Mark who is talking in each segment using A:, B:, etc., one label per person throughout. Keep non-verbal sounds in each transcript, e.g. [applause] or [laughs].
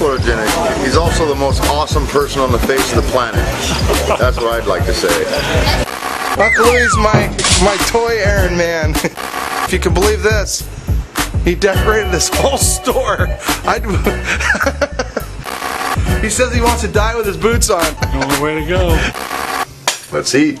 A: photogenic. He's also the most awesome person on the face of the planet. That's what I'd like to say.
B: Uncle Louie's my my toy Iron Man. [laughs] if you can believe this, he decorated this whole store. I'd, [laughs] he says he wants to die with his boots on.
C: Only way to go.
A: Let's eat.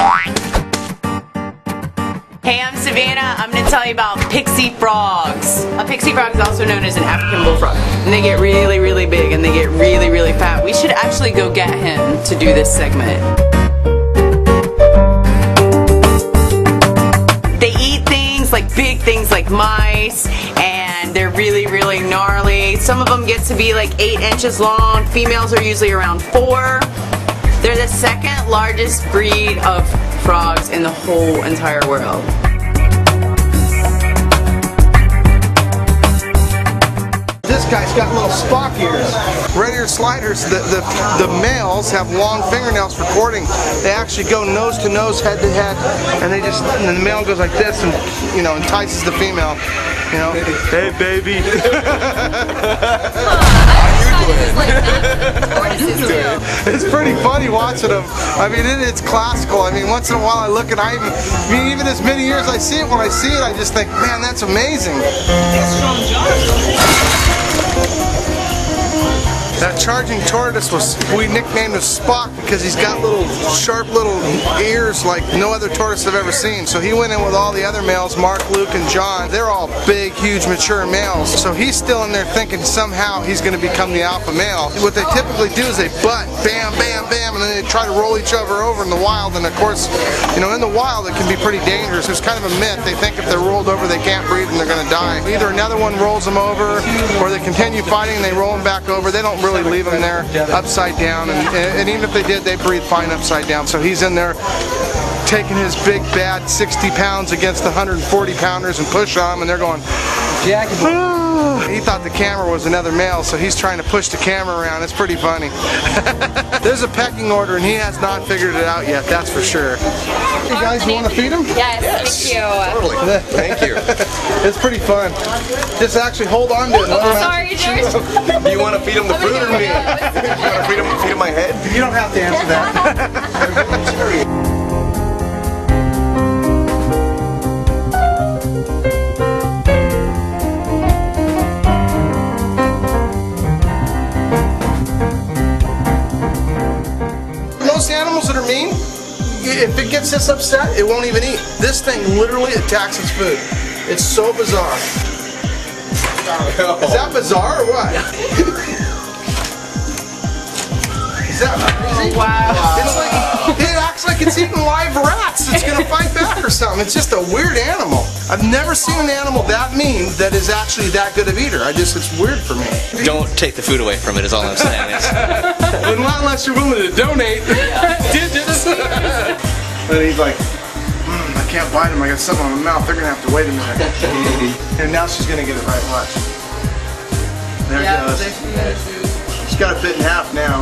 D: Hey, I'm Savannah. I'm going to tell you about pixie frogs. A pixie frog is also known as an African bullfrog. And they get really, really big and they get really, really fat. We should actually go get him to do this segment. They eat things like big things like mice and they're really, really gnarly. Some of them get to be like 8 inches long. Females are usually around 4. They're the second largest breed of frogs in the whole entire world.
B: This guy's got little Spock ears. Red-eared sliders, the, the, the males have long fingernails for courting. They actually go nose to nose, head to head, and they just, and the male goes like this and, you know, entices the female. You know, hey baby. [laughs] It's pretty funny watching them. I mean, it, it's classical. I mean, once in a while I look and I even, I mean, even as many years I see it, when I see it, I just think, man, that's amazing. That charging tortoise was we nicknamed him Spock because he's got little sharp little ears like no other tortoise I've ever seen. So he went in with all the other males, Mark, Luke, and John. They're all big, huge, mature males. So he's still in there thinking somehow he's going to become the alpha male. What they typically do is they butt, bam, bam, bam, and then they try to roll each other over in the wild. And of course, you know, in the wild it can be pretty dangerous. It's kind of a myth. They think if they're rolled over they can't breathe and they're going to die. Either another one rolls them over, or they continue fighting and they roll them back over. They don't really leave them there upside down, and, and even if they did, they breathe fine upside down. So he's in there taking his big bad 60 pounds against the 140 pounders and push on them, and they're going. Jack, ah. He thought the camera was another male, so he's trying to push the camera around. It's pretty funny. [laughs] There's a pecking order, and he has not figured it out yet. That's for sure. Hey guys, you want to feed him?
E: Yes, thank you.
A: Totally. [laughs] Thank you.
B: It's pretty fun. Just actually hold on to it.
E: Oh, sorry, George.
A: Do [laughs] you want to feed him the food or me? [laughs] you want to feed him, feed him my head?
B: You don't have to answer that. Most animals that are mean, if it gets this upset, it won't even eat. This thing literally attacks its food. It's so bizarre. Is that bizarre or what? Is that crazy?
D: Oh, wow.
B: It's like it acts like it's eating live rats. It's gonna fight back or something. It's just a weird animal. I've never seen an animal that mean that is actually that good of eater. I just it's weird for me.
F: Don't take the food away from it is all I'm saying. Is,
B: Unless you're willing to donate. [laughs] [laughs] and he's like, I can't bite him. I got something on my mouth. They're gonna have to wait a minute. [laughs] and now she's gonna get it right. Watch. There it goes. She's got it bit in half now.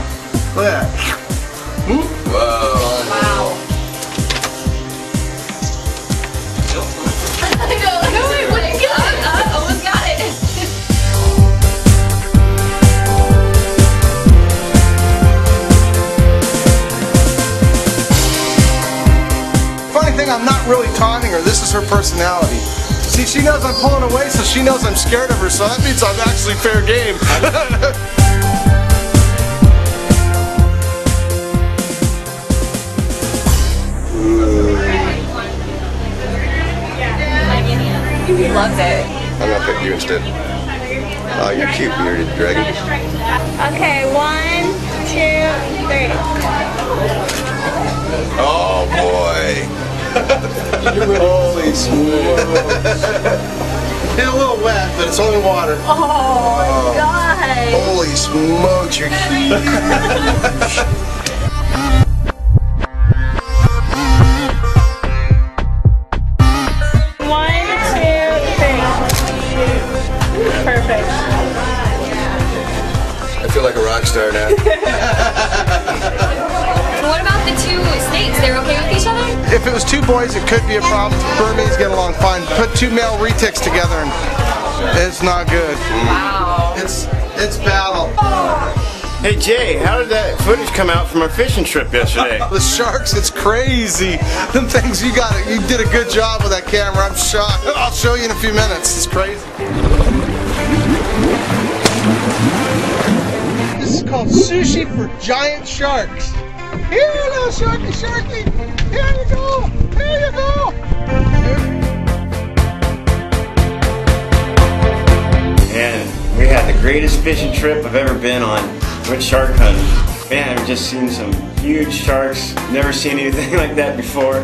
B: Look at that.
E: Wow.
B: Taunting her. This is her personality. See, she knows I'm pulling away, so she knows I'm scared of her, so that means I'm actually fair game.
E: He loves it.
A: I'm gonna pick you instead. Oh, you're cute, bearded dragon.
E: Okay, one, two, three.
A: Holy smokes.
B: Get a little wet, but it's only water.
E: Oh, God.
A: Holy smokes, you're huge.
E: One, two, three. Perfect.
A: I feel like a rock star now. [laughs]
E: What about the two snakes? They're okay with each other?
B: If it was two boys, it could be a problem. Burmese get along fine. Put two male retics together and it's not good.
E: Wow.
B: It's it's battle.
G: Hey Jay, how did that footage come out from our fishing trip yesterday? [laughs]
B: The sharks, it's crazy. Them things you got it. You did a good job with that camera. I'm shocked. I'll show you in a few minutes. It's crazy. This is called sushi for giant sharks. Here, little sharky, sharky. Here you go. Here you go.
G: and we had the greatest fishing trip I've ever been on. Went shark hunting. Man, I've just seen some huge sharks. Never seen anything [laughs] like that before.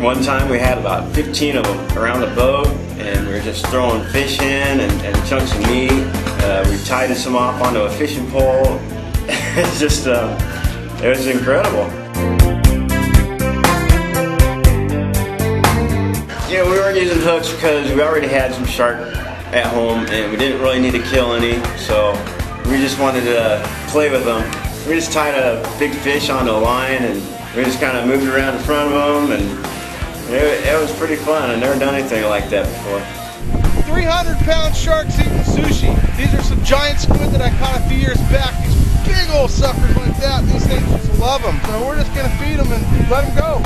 G: One time we had about 15 of them around the boat and we were just throwing fish in and, and chunks of meat. Uh, we tied some off onto a fishing pole. [laughs] it's just, uh, it was incredible. Yeah, we weren't using hooks because we already had some shark at home and we didn't really need to kill any, so we just wanted to play with them. We just tied a big fish onto a line and we just kind of moved around in front of them and it, it was pretty fun. I've never done anything like that before.
B: 300 pound sharks eating sushi. These are some giant squid that I caught a few years back. Big old suckers like that. These things just love them. So we're just gonna feed them and let them go.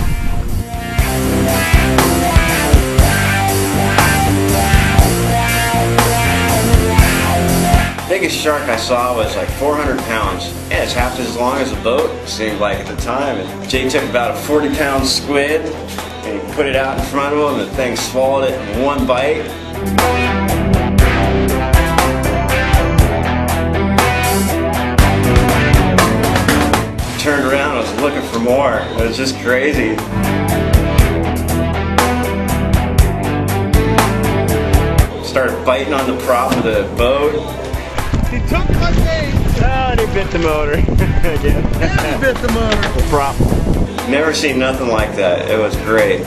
G: Biggest shark I saw was like 400 pounds. Yeah, it's half as long as a boat, seemed like at the time. And Jay took about a 40 pound squid and he put it out in front of him and the thing swallowed it in one bite. Was looking for more. It was just crazy. Started biting on the prop of the boat.
B: He took my bait
G: Oh, and he bit the motor [laughs] again.
B: and he bit the motor.
G: The prop. Never seen nothing like that. It was great.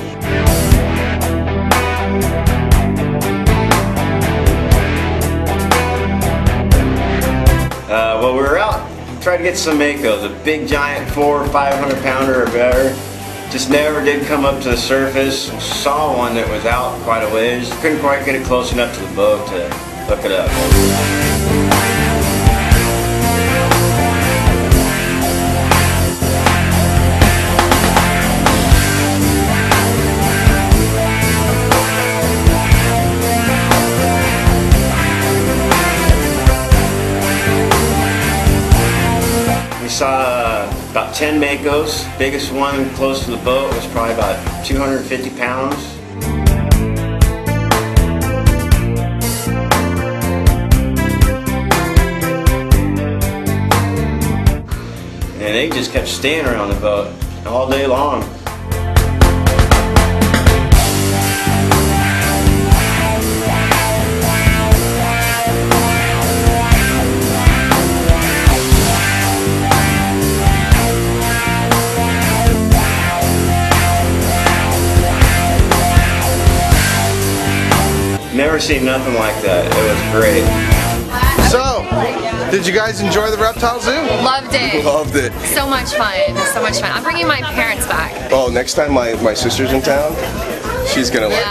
G: Uh, well, we were out trying to get some Mako, the big giant four or five hundred pounder or better. Just never did come up to the surface. Saw one that was out quite a ways. Couldn't quite get it close enough to the boat to hook it up. Saw uh, about 10 Makos. Biggest one close to the boat was probably about 250 pounds. And they just kept staying around the boat all day long. Never seen nothing like that. It was great.
B: So, did you guys enjoy the reptile zoo?
H: Loved it. [laughs]
A: Loved it.
H: So much fun. So much fun. I'm bringing my parents back.
A: Oh, next time my, my sister's in town, she's gonna like it.